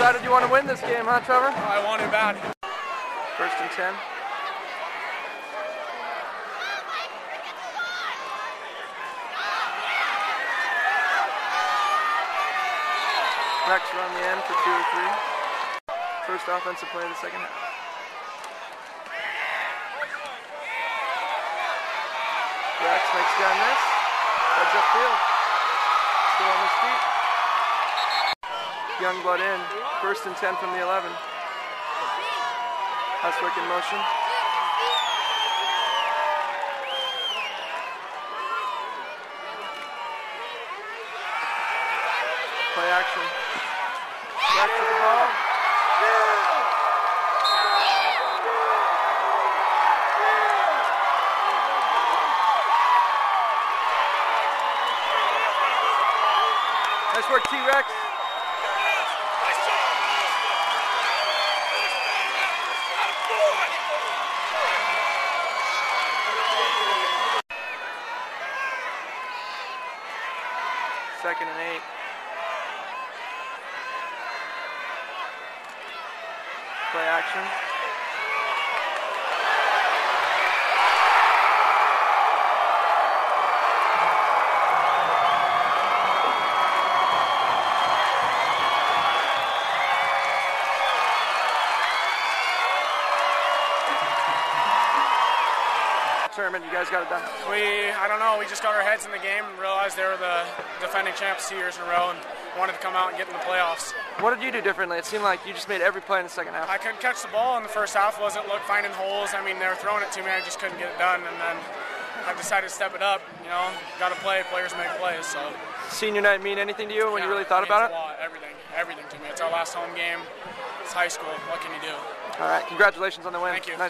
decided you want to win this game, huh, Trevor? Oh, I want it bad. First and 10. Riecks run the end for two or three. First offensive play of the second half. Riecks makes down this. Heads upfield. Still on his feet. Youngblood in. First and 10 from the 11. Huswick in motion. Play action. Back to the ball. Nice work, T-Rex. Second and eight. Play action. Tournament, you guys got it done. We, I don't know, we just got our heads in the game and realized they were the defending champs two years in a row and wanted to come out and get in the playoffs. What did you do differently? It seemed like you just made every play in the second half. I couldn't catch the ball in the first half, wasn't look finding holes. I mean, they were throwing it to me, I just couldn't get it done. And then I decided to step it up. You know, got to play. Players make plays. So Senior night mean anything to you when you really thought means about it? lot, everything, everything to me. It's our last home game. It's high school. What can you do? All right, congratulations on the win. Thank you. Nice.